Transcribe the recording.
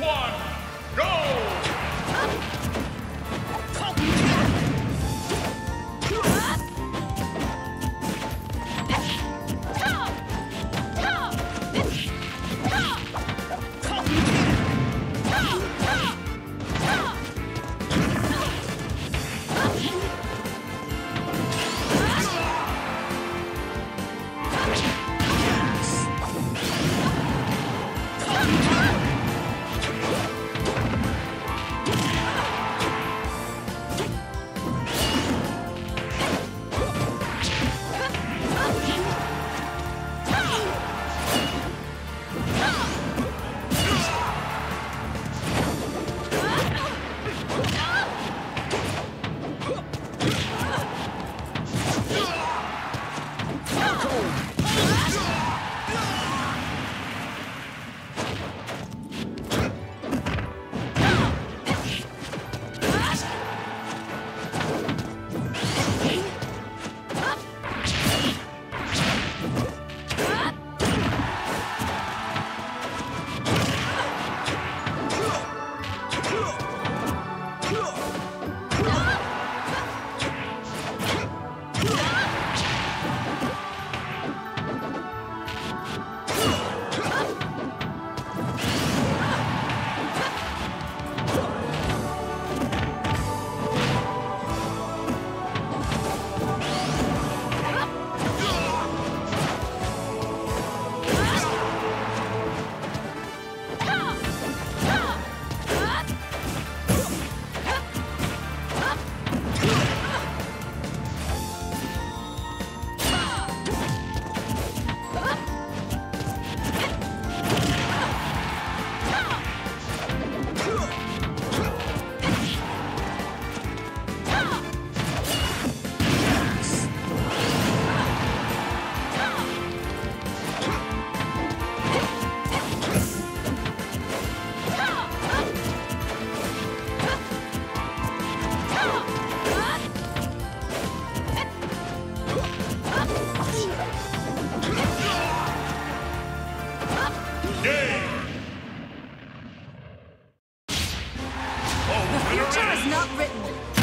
one, Game! The future is not written.